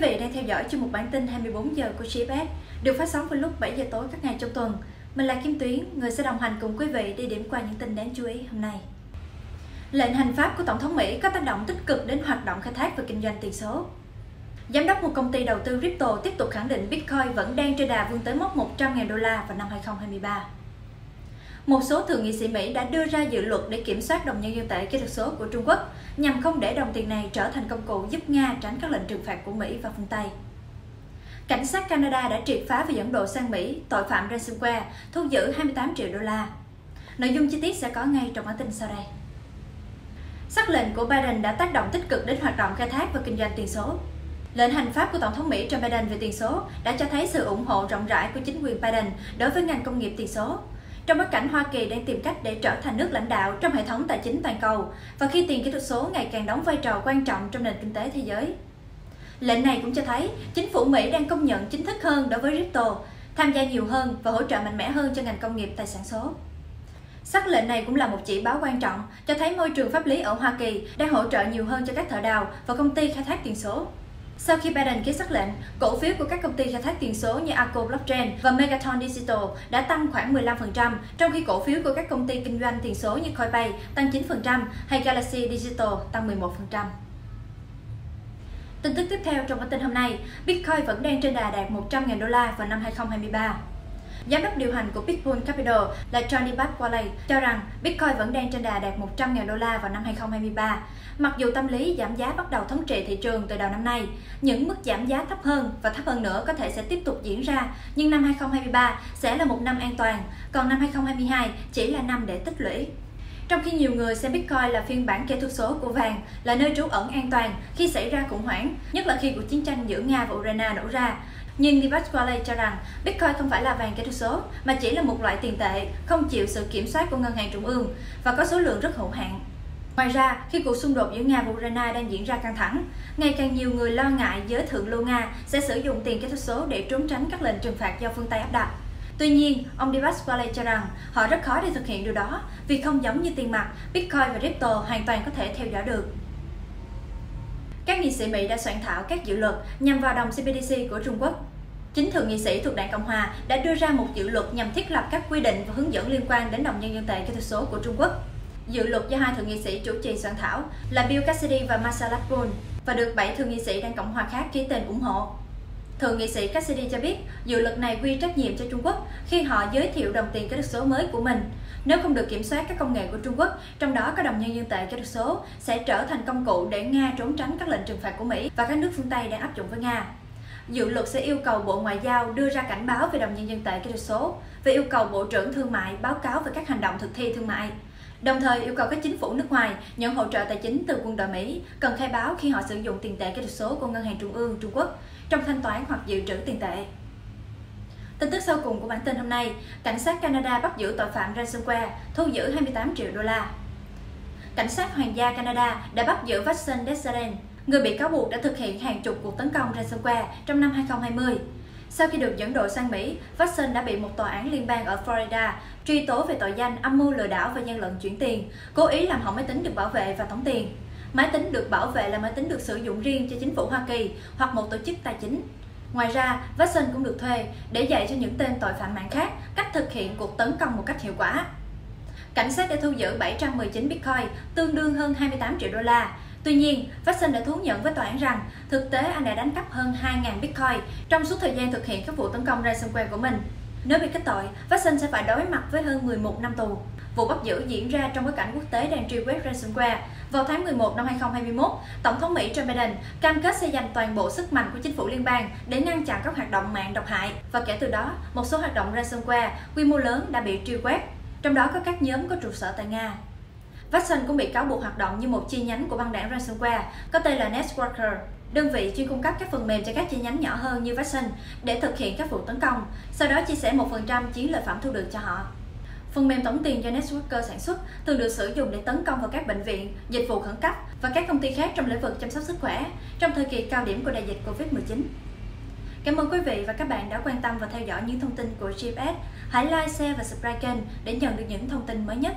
vị đang theo dõi chương mục bản tin 24 giờ của GFS được phát sóng vào lúc 7 giờ tối các ngày trong tuần. Mình là Kim Tuyến, người sẽ đồng hành cùng quý vị đi điểm qua những tin đáng chú ý hôm nay. Lệnh hành pháp của Tổng thống Mỹ có tác động tích cực đến hoạt động khai thác và kinh doanh tiền số. Giám đốc một công ty đầu tư crypto tiếp tục khẳng định Bitcoin vẫn đang trên đà vươn tới mốc 100.000 đô la vào năm 2023. Một số thượng nghị sĩ Mỹ đã đưa ra dự luật để kiểm soát đồng nhân dân tệ kỹ thuật số của Trung Quốc nhằm không để đồng tiền này trở thành công cụ giúp Nga tránh các lệnh trừng phạt của Mỹ và phương Tây. Cảnh sát Canada đã triệt phá và dẫn độ sang Mỹ tội phạm ransomware, thu giữ 28 triệu đô la. Nội dung chi tiết sẽ có ngay trong bản tin sau đây. Sắc lệnh của Biden đã tác động tích cực đến hoạt động khai thác và kinh doanh tiền số. Lệnh hành pháp của Tổng thống Mỹ Joe Biden về tiền số đã cho thấy sự ủng hộ rộng rãi của chính quyền Biden đối với ngành công nghiệp tiền số, trong bối cảnh Hoa Kỳ đang tìm cách để trở thành nước lãnh đạo trong hệ thống tài chính toàn cầu và khi tiền kỹ thuật số ngày càng đóng vai trò quan trọng trong nền kinh tế thế giới. Lệnh này cũng cho thấy chính phủ Mỹ đang công nhận chính thức hơn đối với crypto, tham gia nhiều hơn và hỗ trợ mạnh mẽ hơn cho ngành công nghiệp tài sản số. Sắc lệnh này cũng là một chỉ báo quan trọng cho thấy môi trường pháp lý ở Hoa Kỳ đang hỗ trợ nhiều hơn cho các thợ đào và công ty khai thác tiền số. Sau khi Biden ký sắc lệnh, cổ phiếu của các công ty khai thác tiền số như Arco Blockchain và Megaton Digital đã tăng khoảng 15%, trong khi cổ phiếu của các công ty kinh doanh tiền số như Coinbase tăng 9% hay Galaxy Digital tăng 11%. Tin tức tiếp theo trong bản tin hôm nay, Bitcoin vẫn đang trên đà đạt 100.000 đô la vào năm 2023. Giám đốc điều hành của Bitcoin Capital là Johnny Badwale cho rằng Bitcoin vẫn đang trên đà đạt 100.000 đô la vào năm 2023. Mặc dù tâm lý giảm giá bắt đầu thống trị thị trường từ đầu năm nay, những mức giảm giá thấp hơn và thấp hơn nữa có thể sẽ tiếp tục diễn ra, nhưng năm 2023 sẽ là một năm an toàn, còn năm 2022 chỉ là năm để tích lũy. Trong khi nhiều người xem Bitcoin là phiên bản kỹ thuật số của vàng, là nơi trú ẩn an toàn khi xảy ra khủng hoảng, nhất là khi cuộc chiến tranh giữa Nga và Ukraine nổ ra. Nhưng Divasquale cho rằng Bitcoin không phải là vàng kỹ thuật số, mà chỉ là một loại tiền tệ không chịu sự kiểm soát của ngân hàng trung ương và có số lượng rất hữu hạn. Ngoài ra, khi cuộc xung đột giữa Nga và Ukraine đang diễn ra căng thẳng, ngày càng nhiều người lo ngại giới thượng lưu Nga sẽ sử dụng tiền kỹ thuật số để trốn tránh các lệnh trừng phạt do phương Tây áp đặt. Tuy nhiên, ông Divasquale cho rằng họ rất khó để thực hiện điều đó vì không giống như tiền mặt, Bitcoin và crypto hoàn toàn có thể theo dõi được. Các nghị sĩ Mỹ đã soạn thảo các dự luật nhằm vào đồng CBDC của Trung Quốc. Chính thượng nghị sĩ thuộc Đảng Cộng Hòa đã đưa ra một dự luật nhằm thiết lập các quy định và hướng dẫn liên quan đến đồng nhân dân tệ kỹ thuật số của Trung Quốc. Dự luật do hai thượng nghị sĩ chủ trì soạn thảo là Bill Cassidy và Marsha Blackburn và được bảy thượng nghị sĩ Đảng Cộng Hòa khác ký tên ủng hộ. Thượng nghị sĩ Cassidy cho biết dự luật này quy trách nhiệm cho Trung Quốc khi họ giới thiệu đồng tiền kỹ thuật số mới của mình. Nếu không được kiểm soát các công nghệ của Trung Quốc, trong đó có đồng nhân dân tệ kỹ thuật số, sẽ trở thành công cụ để Nga trốn tránh các lệnh trừng phạt của Mỹ và các nước phương Tây đang áp dụng với Nga. Dự luật sẽ yêu cầu Bộ Ngoại giao đưa ra cảnh báo về đồng nhân dân tệ kỹ thuật số và yêu cầu Bộ trưởng Thương mại báo cáo về các hành động thực thi thương mại. Đồng thời yêu cầu các chính phủ nước ngoài nhận hỗ trợ tài chính từ quân đội Mỹ cần khai báo khi họ sử dụng tiền tệ kỹ thuật số của Ngân hàng Trung ương Trung Quốc trong thanh toán hoặc dự trữ tiền tệ. Tin tức sau cùng của bản tin hôm nay, cảnh sát Canada bắt giữ tội phạm ransomware, thu giữ 28 triệu đô la. Cảnh sát Hoàng gia Canada đã bắt giữ Watson Desjardins, người bị cáo buộc đã thực hiện hàng chục cuộc tấn công ransomware trong năm 2020. Sau khi được dẫn độ sang Mỹ, Watson đã bị một tòa án liên bang ở Florida truy tố về tội danh âm mưu lừa đảo và gian lận chuyển tiền, cố ý làm hỏng máy tính được bảo vệ và tống tiền. Máy tính được bảo vệ là máy tính được sử dụng riêng cho chính phủ Hoa Kỳ hoặc một tổ chức tài chính. Ngoài ra, Watson cũng được thuê để dạy cho những tên tội phạm mạng khác cách thực hiện cuộc tấn công một cách hiệu quả. Cảnh sát đã thu giữ 719 Bitcoin, tương đương hơn 28 triệu đô la. Tuy nhiên, Watson đã thú nhận với tòa án rằng thực tế anh đã đánh cắp hơn 2.000 Bitcoin trong suốt thời gian thực hiện các vụ tấn công ransomware của mình. Nếu bị kết tội, Watson sẽ phải đối mặt với hơn 11 năm tù. Vụ bắt giữ diễn ra trong bối cảnh quốc tế đang truy quét ransomware. Vào tháng 11 năm 2021, Tổng thống Mỹ Joe Biden cam kết sẽ dành toàn bộ sức mạnh của chính phủ liên bang để ngăn chặn các hoạt động mạng độc hại. Và kể từ đó, một số hoạt động ransomware quy mô lớn đã bị truy quét, trong đó có các nhóm có trụ sở tại Nga. Watson cũng bị cáo buộc hoạt động như một chi nhánh của băng đảng ransomware có tên là Networker, đơn vị chuyên cung cấp các phần mềm cho các chi nhánh nhỏ hơn như Watson để thực hiện các vụ tấn công, sau đó chia sẻ 1% chiến lợi phẩm thu được cho họ. Phần mềm tổng tiền do Networker sản xuất thường được sử dụng để tấn công vào các bệnh viện, dịch vụ khẩn cấp và các công ty khác trong lĩnh vực chăm sóc sức khỏe trong thời kỳ cao điểm của đại dịch Covid-19. Cảm ơn quý vị và các bạn đã quan tâm và theo dõi những thông tin của GFS. Hãy like, share và subscribe kênh để nhận được những thông tin mới nhất.